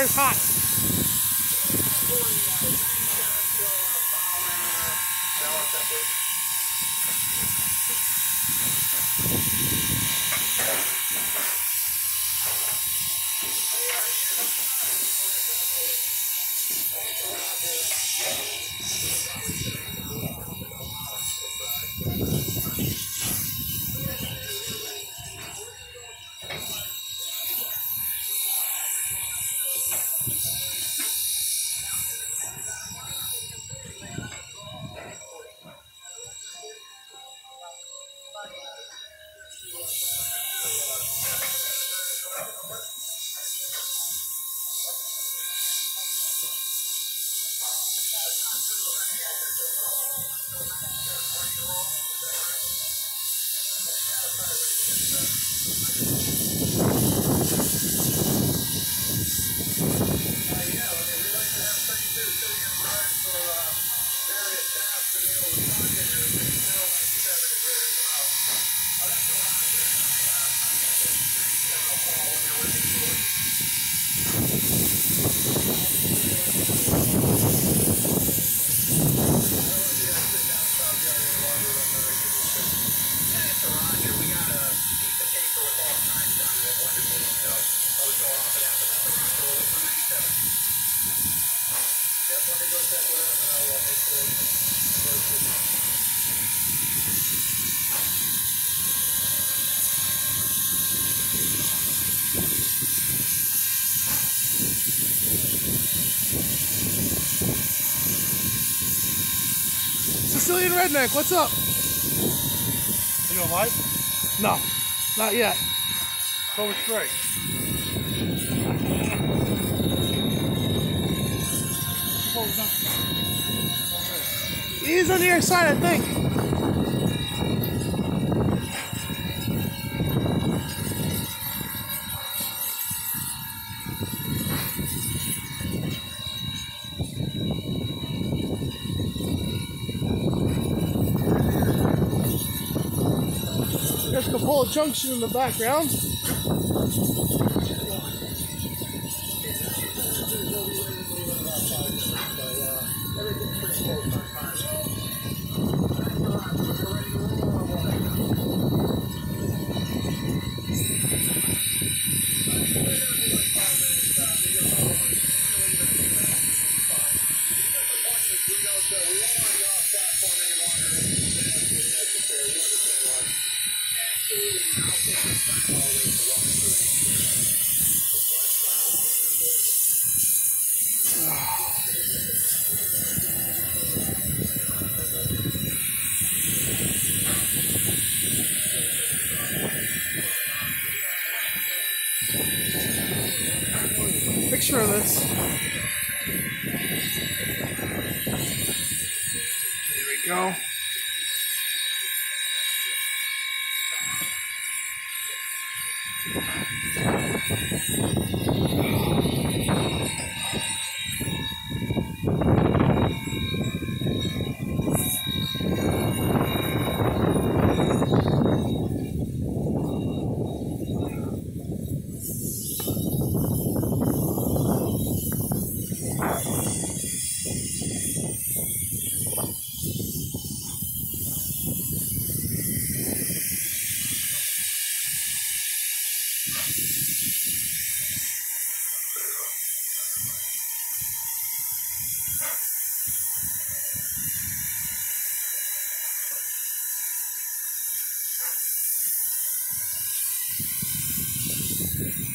Water's hot. Redneck, what's up? You on live? No, not yet. Go straight. He's on the other side, I think. Coppola Junction in the background. Picture of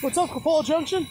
What's up, Coppola Junction?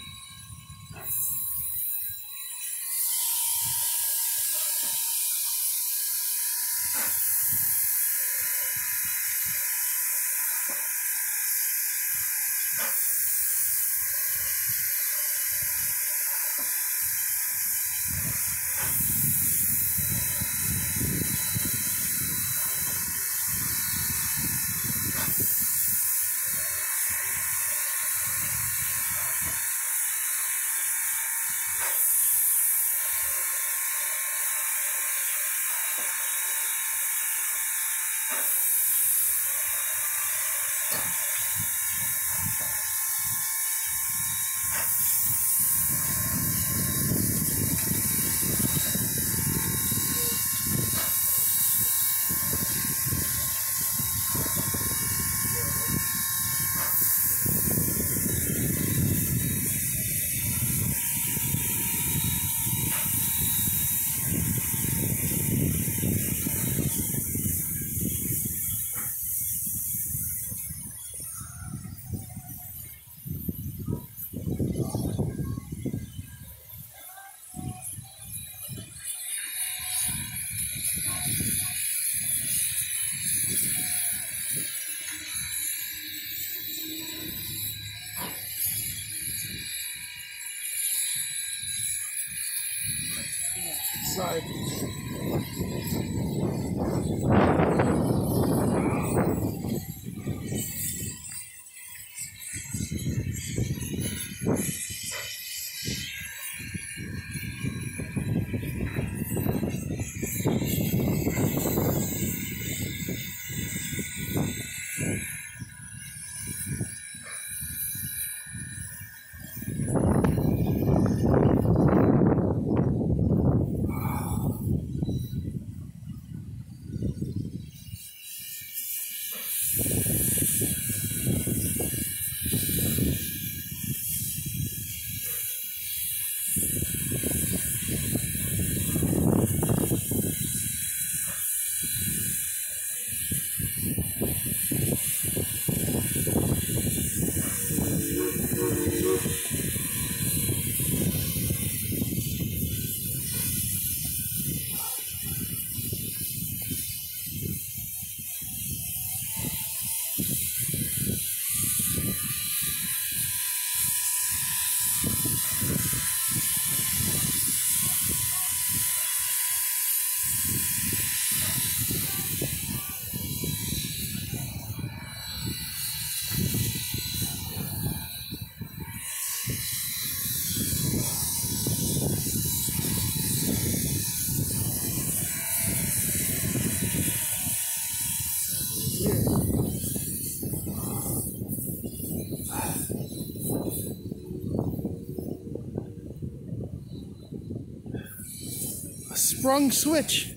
Sprung switch.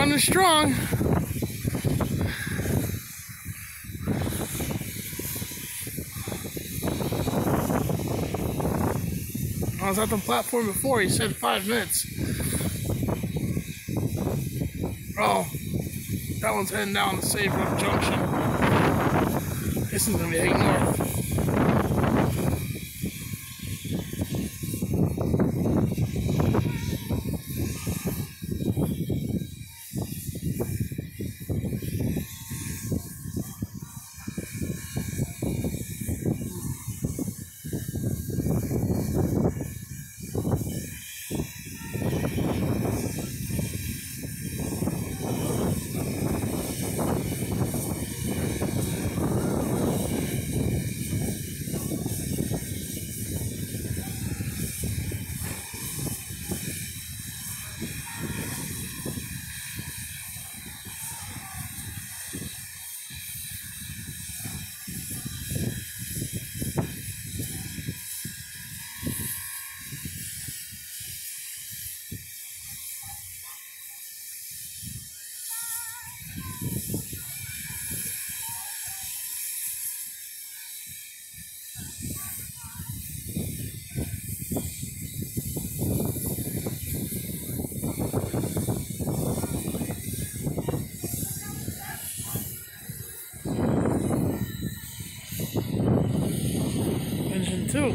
Running strong. I was at the platform before, he said five minutes. Oh, that one's heading down to Saybrook Junction. This is gonna be heading north. Engine two.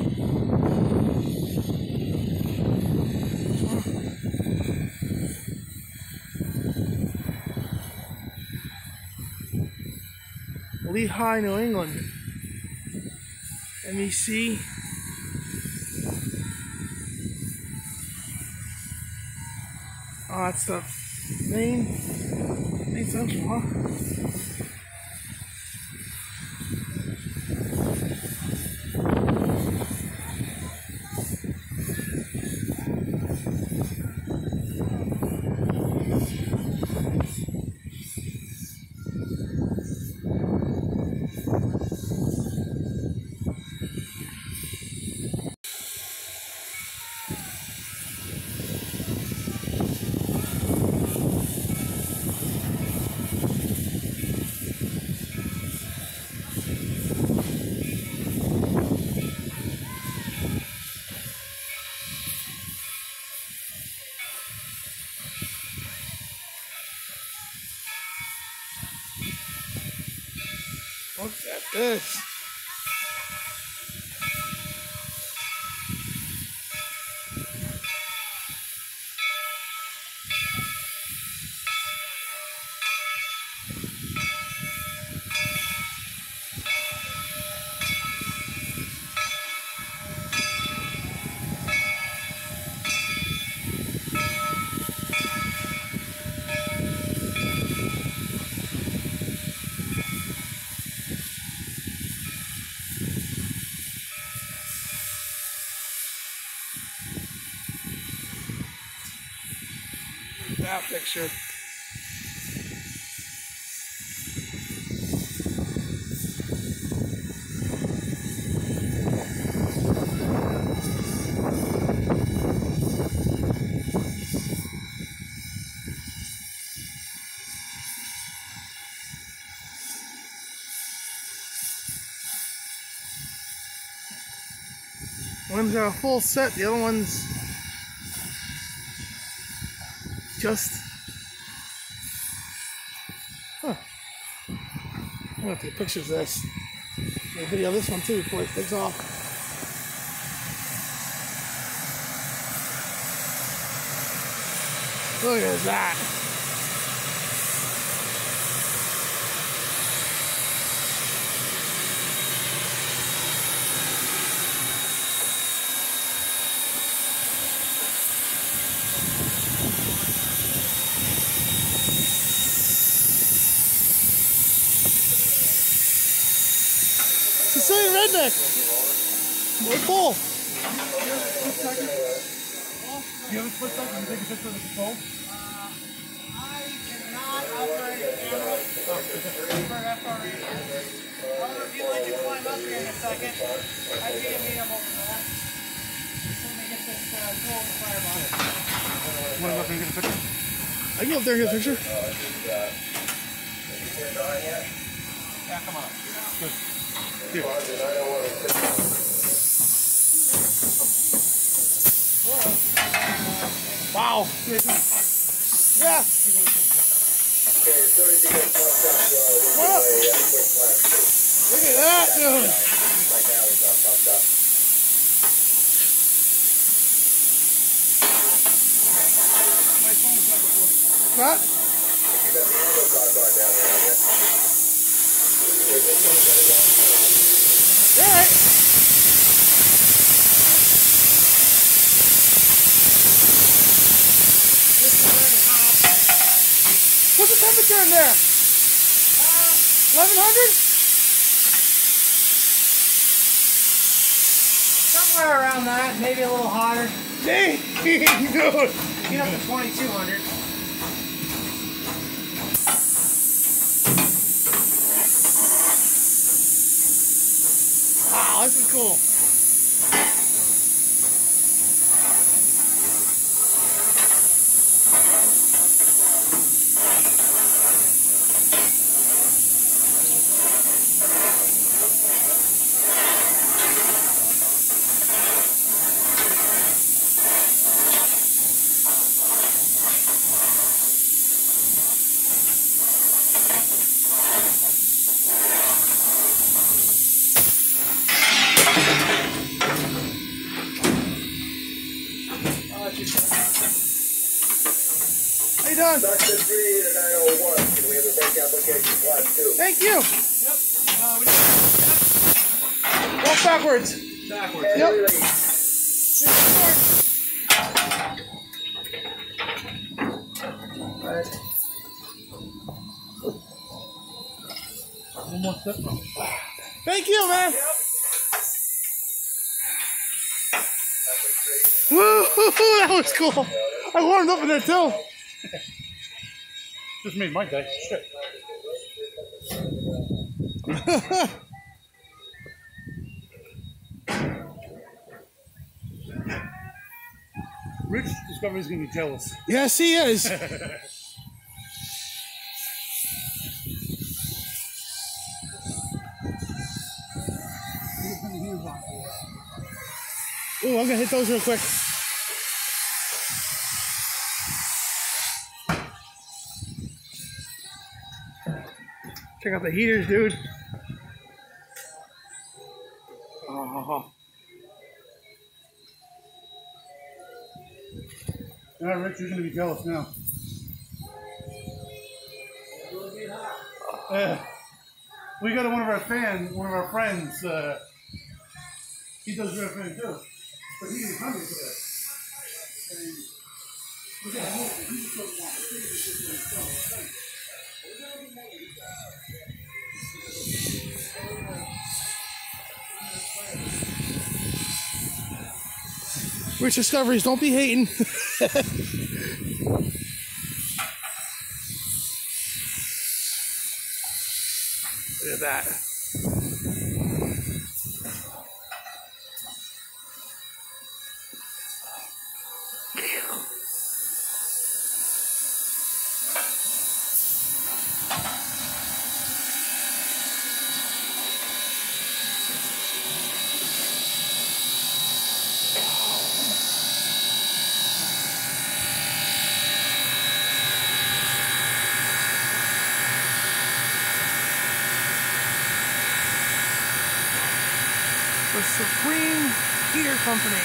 Lehigh, New England. MEC. Oh, that's the main, Maine Central, huh? This. That picture. One's a full set, the other one's just huh. I'm gonna take pictures of this. Get a video this one too before it takes off. Look at that. Full. Do you have a split second? You take a picture of the control? I cannot operate a camera for FRE. However, if you'd like to climb up here in a second, I'd be amenable to that. Let me get this uh, tool in the firebox. You want to go up and get a picture? I can go up there and get a picture. Yeah, come on. Good. Wow. Yeah. Look at that, dude. What? All right. This is very hot. What's the temperature in there? Uh, 1100? somewhere around that, maybe a little hotter. Dang, dude. Get up to 2200. Wow, this is cool. How you doing? Dr. 3 to 901, can we have a brake application class 2? Thank you. Yep. Uh, we Walk backwards. backwards. Yep. One more. Thank you, man. Woo, that was cool. I warmed up in there too. Just made my day. Shit. Rich Discovery's gonna be jealous. yes, he is. Ooh, I'm gonna hit those real quick. Check out the heaters, dude. You're gonna be jealous now. Uh, we got one of our fans, one of our friends. Uh, he does real fan too, but he here today. And we got he just doesn't to Rich Discoveries, don't be hating. Look at that. The Supreme Heater Company.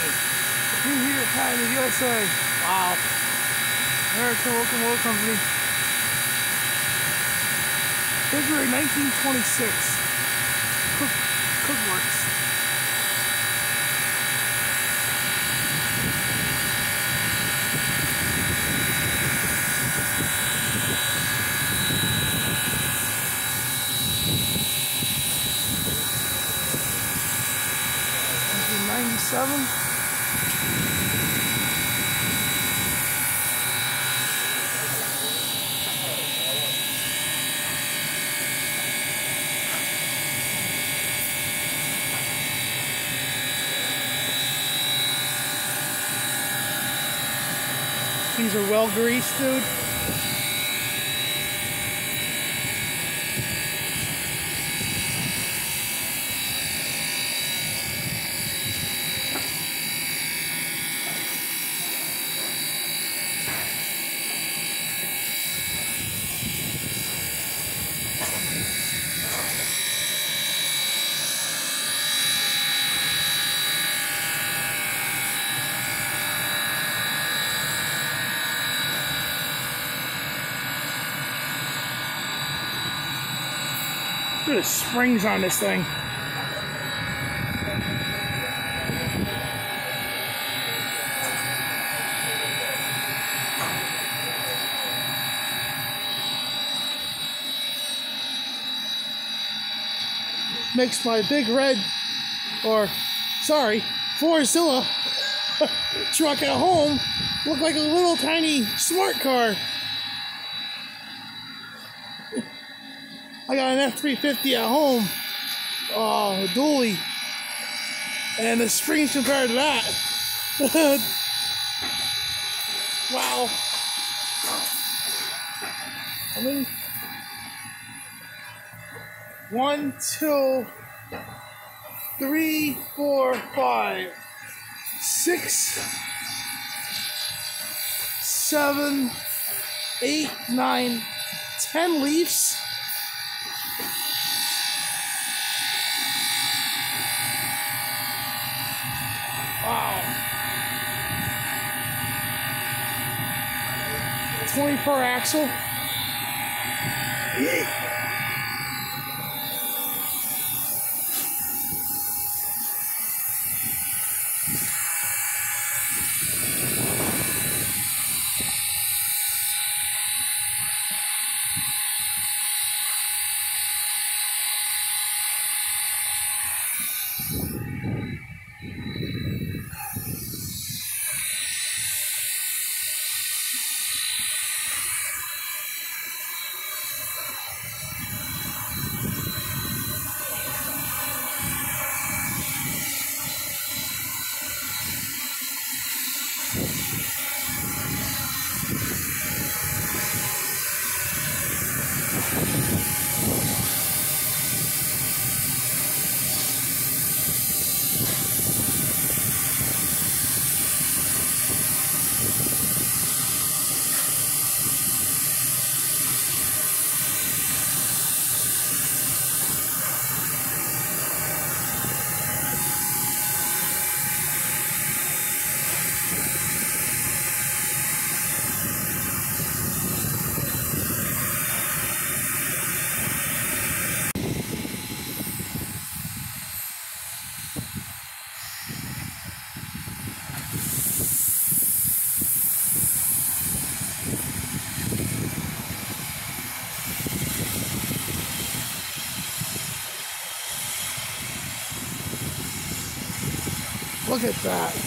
Supreme Heater Academy USA. Wow. American Locomotive Company. February 1926. These are well greased, dude. Springs on this thing. Makes my big red, or sorry, Forzilla truck at home look like a little tiny smart car. I got an F-350 at home. A dually. And the springs compared to that. wow. I mean, one, two, three, four, five, six, seven, eight, nine, ten leaves. Wow. 24 axle. Yeet. Look at that.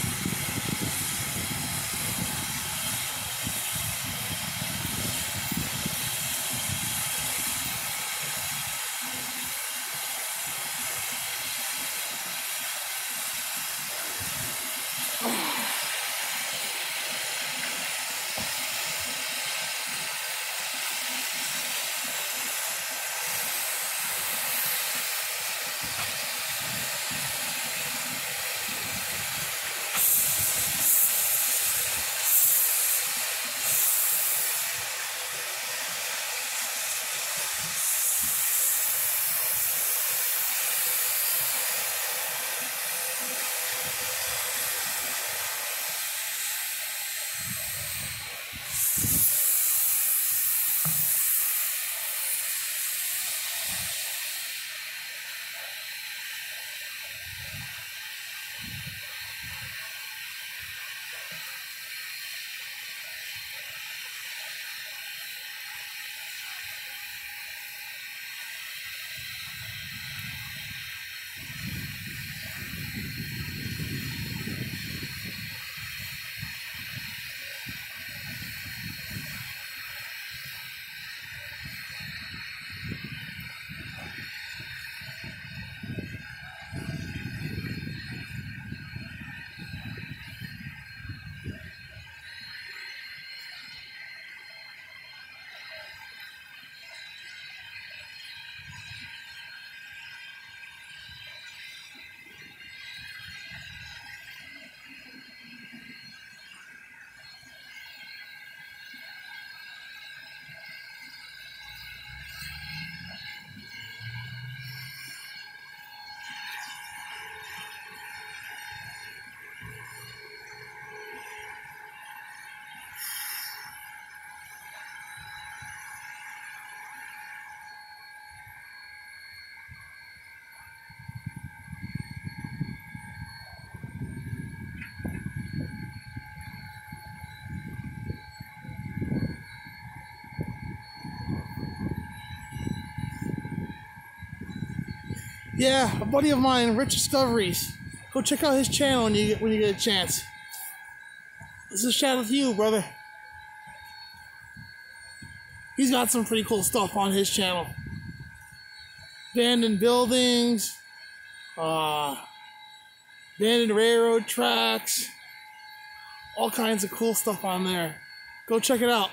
Yeah, a buddy of mine, Rich Discoveries. Go check out his channel when you get when you get a chance. This is a shout out to you, brother. He's got some pretty cool stuff on his channel. Abandoned buildings, uh, abandoned railroad tracks, all kinds of cool stuff on there. Go check it out.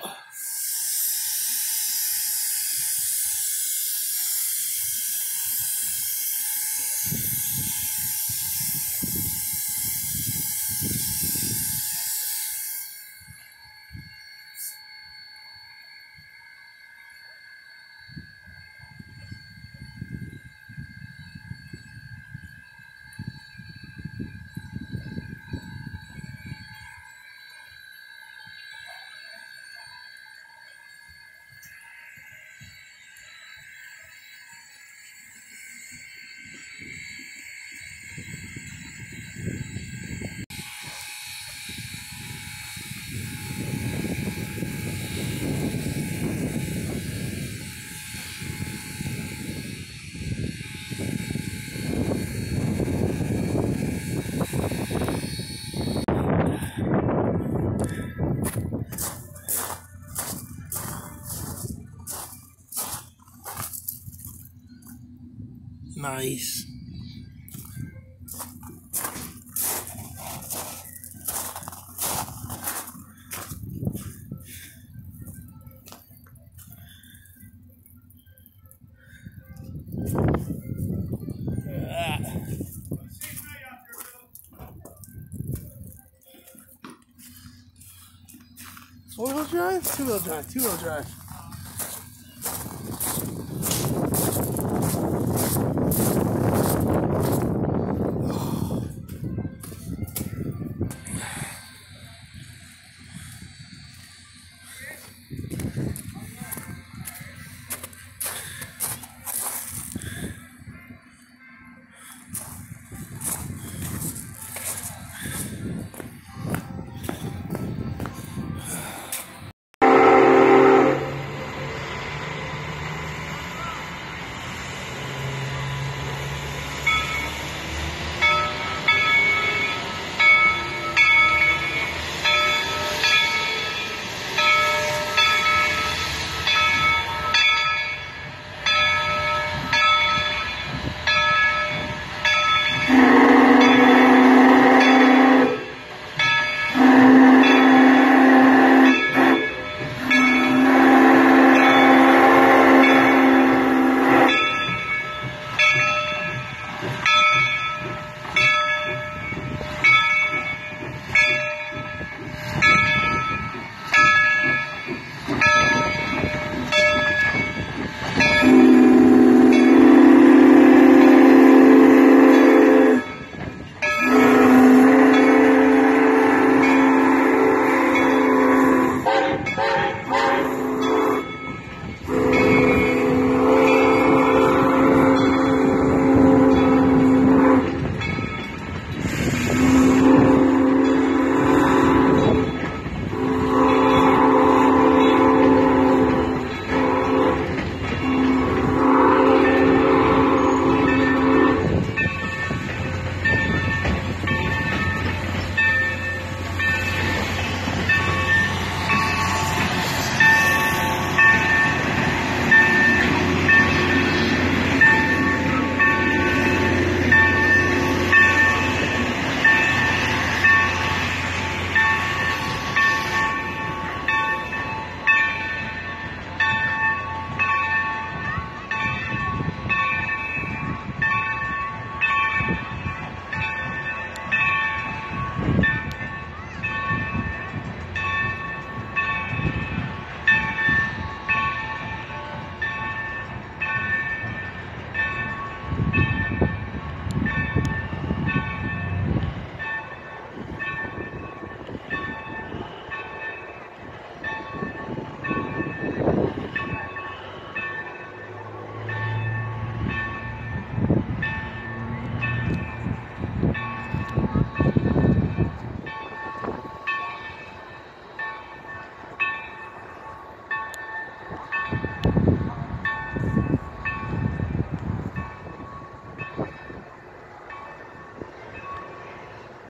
Nice. Four wheel drive? Two wheel drive, two wheel drive.